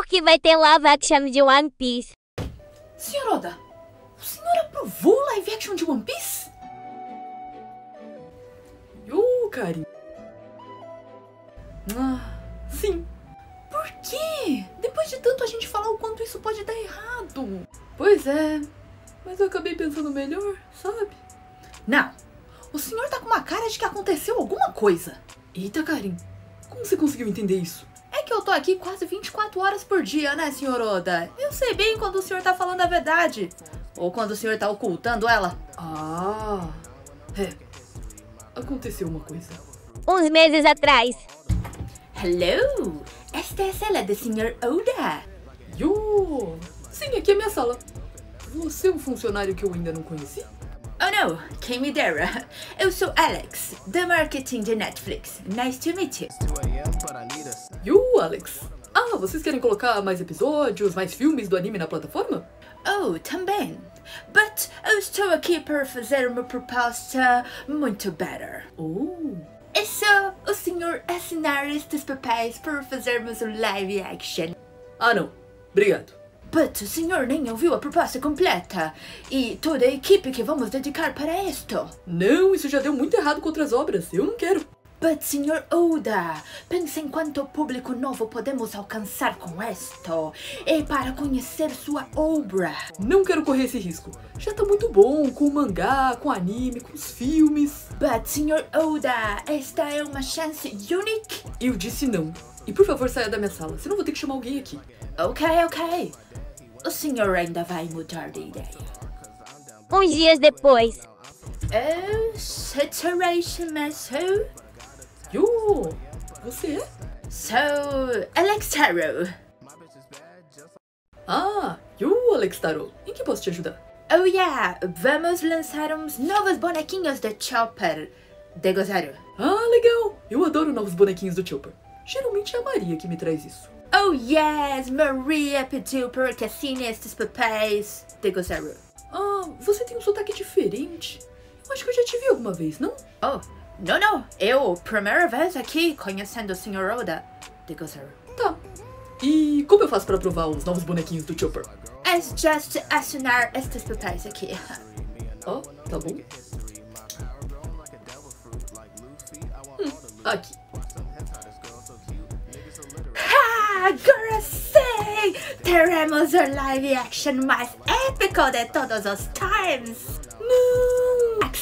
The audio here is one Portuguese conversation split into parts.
porque vai ter live action de One Piece. Senhor Oda, o senhor aprovou o live action de One Piece? Ô, Karin. Ah, sim. Por quê? Depois de tanto a gente falar o quanto isso pode dar errado. Pois é. Mas eu acabei pensando melhor, sabe? Não. O senhor tá com uma cara de que aconteceu alguma coisa. Eita, Karin. Como você conseguiu entender isso? Eu tô aqui quase 24 horas por dia, né, senhor Oda? Eu sei bem quando o senhor tá falando a verdade. Ou quando o senhor tá ocultando ela. Ah. É. Aconteceu uma coisa. Uns meses atrás. Hello! Esta é a sala do senhor Oda. Yo! Sim, aqui é minha sala. Você é um funcionário que eu ainda não conheci? Oh não, quem me dera. Eu sou Alex, da marketing de Netflix. Nice to meet you. Yo, Alex! Ah, vocês querem colocar mais episódios, mais filmes do anime na plataforma? Oh, também. But eu estou aqui para fazer uma proposta muito better. Oh! É só o senhor assinar estes papéis para fazermos um live action. Ah, não. Obrigado. But o senhor nem ouviu a proposta completa e toda a equipe que vamos dedicar para isto. Não, isso já deu muito errado com outras obras. Eu não quero. But, senhor Oda, pense em quanto público novo podemos alcançar com isto. E para conhecer sua obra. Não quero correr esse risco. Já tá muito bom com o mangá, com o anime, com os filmes. But, senhor Oda, esta é uma chance unique. Eu disse não. E por favor, saia da minha sala, senão vou ter que chamar alguém aqui. Ok, ok. O senhor ainda vai mudar de ideia. Uns dias depois. Oh, saturation method. Yo! Você é? So, Alex Taro. Ah, yo, Alex Taro. Em que posso te ajudar? Oh yeah, vamos lançar uns novos bonequinhos de Chopper de Gozaru. Ah, legal! Eu adoro novos bonequinhos do Chopper. Geralmente é a Maria que me traz isso. Oh yes, Maria pediu para que assine estes papéis de Gozaru. Ah, você tem um sotaque diferente. Eu acho que eu já te vi alguma vez, não? Oh, não, não, eu, primeira vez aqui conhecendo o Sr. Oda de Gozaru. Tá. E como eu faço pra provar os novos bonequinhos do Chopper? É just assinar estes papéis aqui. Ah, tá bom. Hum, aqui. Agora sim! Teremos o live action mais épico de todos os times! Não!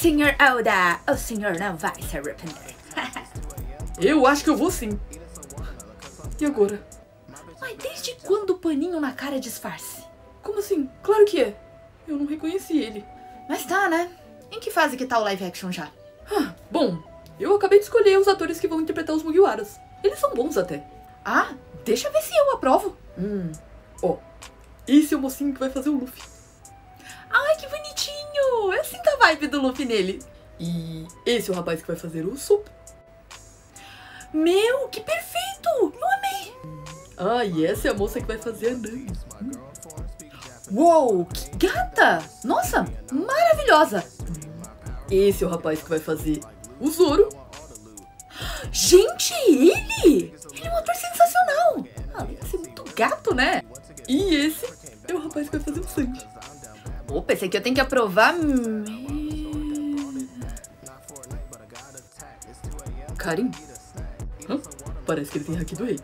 Sr. Oda, o senhor não vai se arrepender. Eu acho que eu vou sim. E agora? Mas desde quando o paninho na cara é disfarce? Como assim? Claro que é. Eu não reconheci ele. Mas tá, né? Em que fase que tá o live action já? Ah, bom, eu acabei de escolher os atores que vão interpretar os Mugiwaras. Eles são bons até. Ah, deixa ver se eu aprovo. Hum. Ó, esse é o mocinho que vai fazer o Luffy. Vibe do Luffy nele. E esse é o rapaz que vai fazer o Sup. Meu, que perfeito! Eu amei! Ah, e essa é a moça que vai fazer a Nami. Uou, que gata! Nossa, maravilhosa! Esse é o rapaz que vai fazer o Zoro. Gente, ele! Ele é um ator sensacional! Ah, deve ser muito gato, né? E esse é o rapaz que vai fazer o Sanji. Pô, pensei que eu tenho que aprovar. Karin? Hã? Parece que ele tem hack do rei.